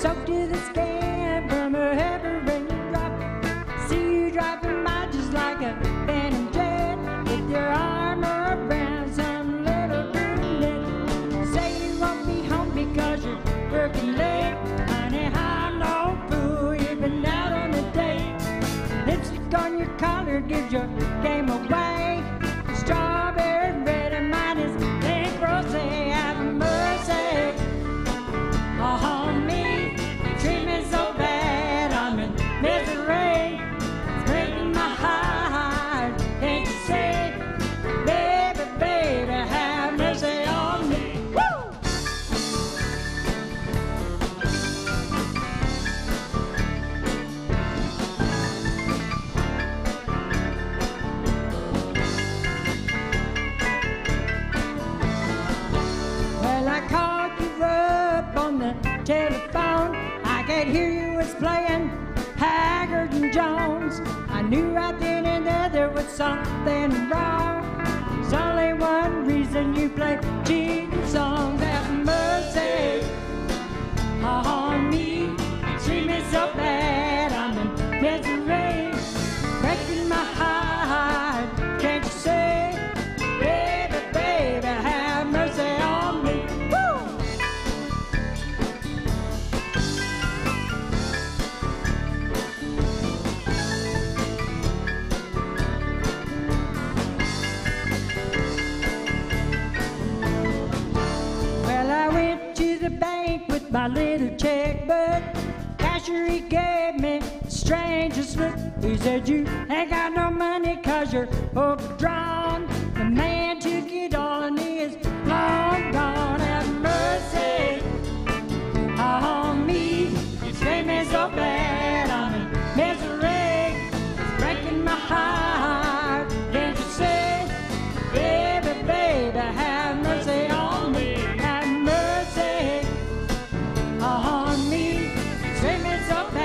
soaked to the skin from a heavy raindrop. See you driving by just like a phantom jet with your armor around some little brunette. Say you won't be home because you're working late. Honey, I'm no fool. You've been out on a date. Lipstick on your collar gives your game away. Strawberry was playing Haggard and Jones. I knew right then and there there was something wrong. The bank with my little checkbook. Cashier he gave me the strangest look. He said, You ain't got no money cause you're overdrawn. your